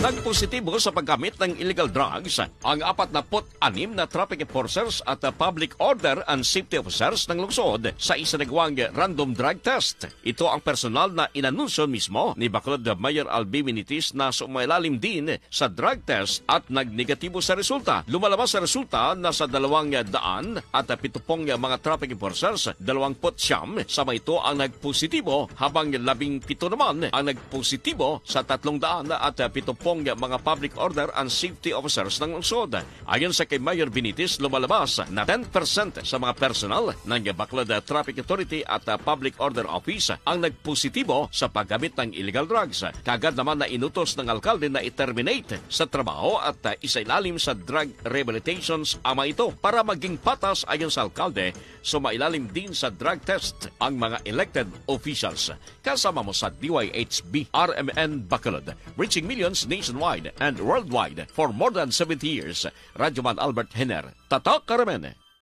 Nagpositibo sa paggamit ng illegal drugs ang 46 na traffic enforcers at public order and safety officers ng lungsod sa isinagawang random drug test. Ito ang personal na inanunsyo mismo ni Bacolod Mayor Albi Minitis na sumailalim din sa drug test at nagnegatibo sa resulta. Lumalabas sa resulta na sa dalawang daan at pitupong mga traffic enforcers, dalawang siyam sa ito ang nagpositibo habang labing pito naman ang nagpositibo sa tatlong daan at pitupong mga public order and safety officers ng lungsod. Ayon sa kay Mayor Benitez, lumalabas na 10% sa mga personal ng Bacolod Traffic Authority at Public Order Office ang nagpositibo sa paggamit ng illegal drugs. Kagad naman na inutos ng alkalde na i-terminate sa trabaho at isailalim sa drug rehabilitations ama ito para maging patas ayon sa alkalde sumailalim din sa drug test ang mga elected officials. Kasama mo sa DYHB RMN Bacolod, reaching millions nationwide and worldwide for more than 70 years. Radyoman Albert Henner, Tatak Karamene.